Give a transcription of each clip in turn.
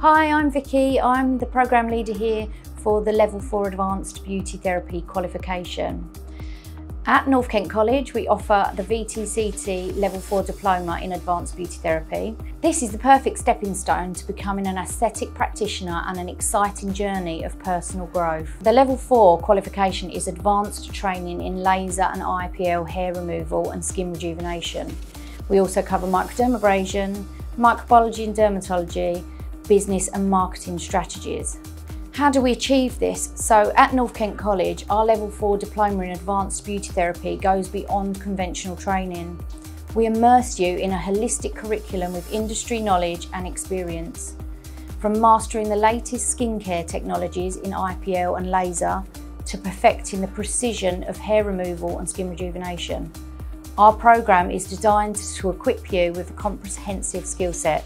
Hi, I'm Vicky. I'm the Programme Leader here for the Level 4 Advanced Beauty Therapy qualification. At North Kent College, we offer the VTCT Level 4 Diploma in Advanced Beauty Therapy. This is the perfect stepping stone to becoming an aesthetic practitioner and an exciting journey of personal growth. The Level 4 qualification is advanced training in laser and IPL hair removal and skin rejuvenation. We also cover microdermabrasion, microbiology and dermatology, business and marketing strategies. How do we achieve this? So at North Kent College, our Level 4 Diploma in Advanced Beauty Therapy goes beyond conventional training. We immerse you in a holistic curriculum with industry knowledge and experience. From mastering the latest skincare technologies in IPL and laser to perfecting the precision of hair removal and skin rejuvenation. Our programme is designed to equip you with a comprehensive skill set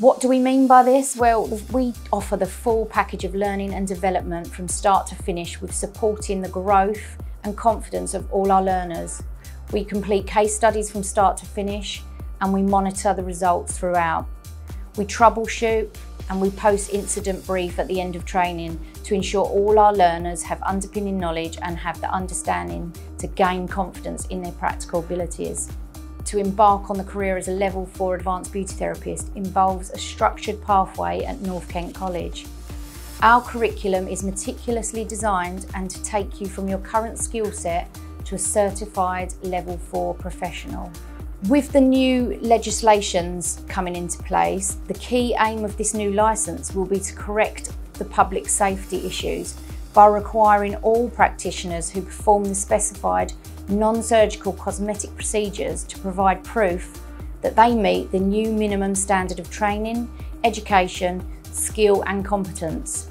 what do we mean by this? Well, we offer the full package of learning and development from start to finish with supporting the growth and confidence of all our learners. We complete case studies from start to finish and we monitor the results throughout. We troubleshoot and we post incident brief at the end of training to ensure all our learners have underpinning knowledge and have the understanding to gain confidence in their practical abilities to embark on the career as a level 4 advanced beauty therapist involves a structured pathway at North Kent College. Our curriculum is meticulously designed and to take you from your current skill set to a certified level 4 professional. With the new legislations coming into place, the key aim of this new licence will be to correct the public safety issues by requiring all practitioners who perform the specified non-surgical cosmetic procedures to provide proof that they meet the new minimum standard of training, education, skill and competence.